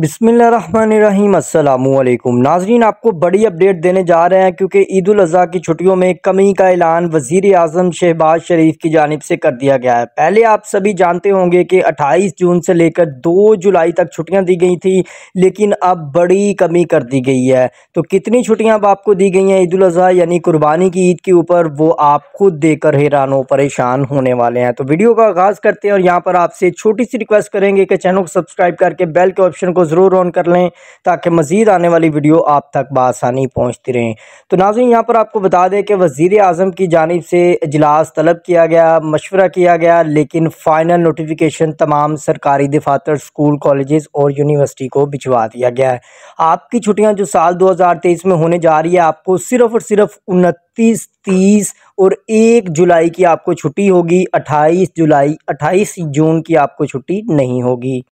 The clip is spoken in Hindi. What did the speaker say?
बिसमीम अल्लाम नाजरीन, आपको बड़ी अपडेट देने जा रहे हैं क्योंकि ईद अजी की छुट्टियों में कमी का ऐलान वज़ी अजम शहबाज शरीफ की जानब से कर दिया गया है। पहले आप सभी जानते होंगे कि 28 जून से लेकर 2 जुलाई तक छुट्टियाँ दी गई थी, लेकिन अब बड़ी कमी कर दी गई है। तो कितनी छुट्टियाँ अब आपको दी गई हैं ईद अजी यानी कुर्बानी की ईद के ऊपर, वो आप खुद देकर हैरान परेशान होने वाले हैं। तो वीडियो का आगाज़ करते हैं और यहाँ पर आपसे छोटी सी रिक्वेस्ट करेंगे कि चैनल को सब्सक्राइब करके बेल के ऑप्शन को ज़रूर ऑन कर लें ताकि मज़ीद आने वाली वीडियो आप तक बसानी पहुँचती रहें। तो नाजिन यहाँ पर आपको बता दें कि वज़ी अजम की जानब से अजलास तलब किया गया, मशवरा किया गया, लेकिन फ़ाइनल नोटिफिकेशन तमाम सरकारी दफातर स्कूल कॉलेज़ और यूनिवर्सिटी को भिजवा दिया गया है। आपकी छुट्टियाँ जो साल दो हज़ार तेईस में होने जा रही है, आपको सिर्फ़ और सिर्फ़ उनतीस, तीस और एक जुलाई की आपको छुट्टी होगी, अट्ठाईस जुलाई, अट्ठाईस जून की आपको छुट्टी नहीं होगी।